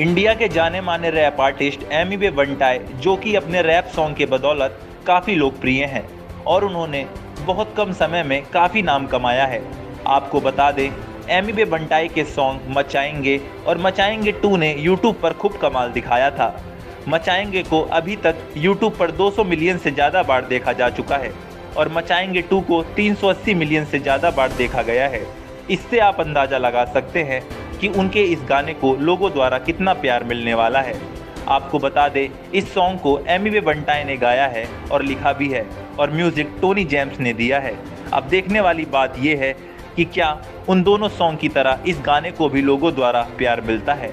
India के जाने माने रैप आर्टिस्ट एमी बे बंटाए जो कि अपने रैप सॉन्ग के बदौलत काफ़ी लोकप्रिय हैं और उन्होंने बहुत कम समय में काफ़ी नाम कमाया है। आपको बता दें एमी बे बंटाई के सॉन्ग मचाएँगे और मचाएँगे टू ने यूट्यूब पर खूब कमाल दिखाया था। मचाएँगे को अभी तक यूट्यूब पर 200 मिलियन से ज़्यादा बार देखा जा चुका है और मचाएँगे टू को 380 मिलियन से ज़्यादा बार देखा गया है। इससे आप अंदाज़ा लगा सकते हैं कि उनके इस गाने को लोगों द्वारा कितना प्यार मिलने वाला है। आपको बता दें, इस सॉन्ग को एमी वे बंटाई ने गाया है और लिखा भी है और म्यूज़िक टोनी जेम्स ने दिया है। अब देखने वाली बात यह है कि क्या उन दोनों सॉन्ग की तरह इस गाने को भी लोगों द्वारा प्यार मिलता है।